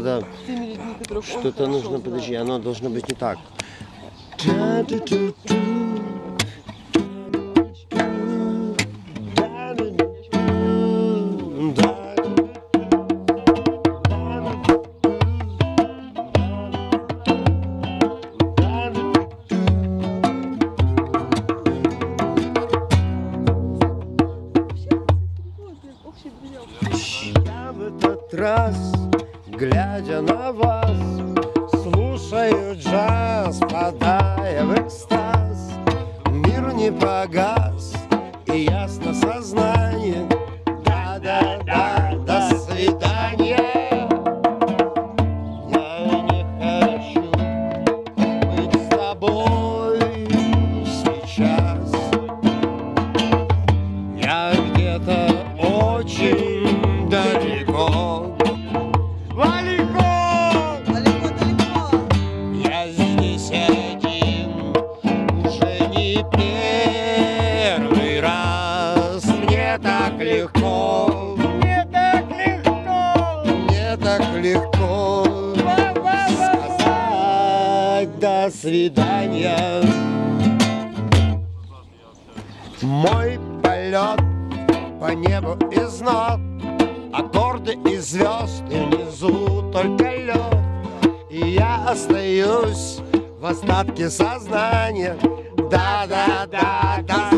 надо что-то нужно, подожди, оно должно быть не так. В этот раз, глядя на вас, слушаю джаз, падая в экстаз. Мир не погас, и ясно сознание. Да-да-да, до свидания. Сейчас. Я где-то очень не первый раз. Мне так легко, мне так легко, мне так легко сказать до свидания. Мой полет по небу из нот, аккорды и звезд, и внизу только лед. И я остаюсь в остатке сознания. Да-да-да, до свидания.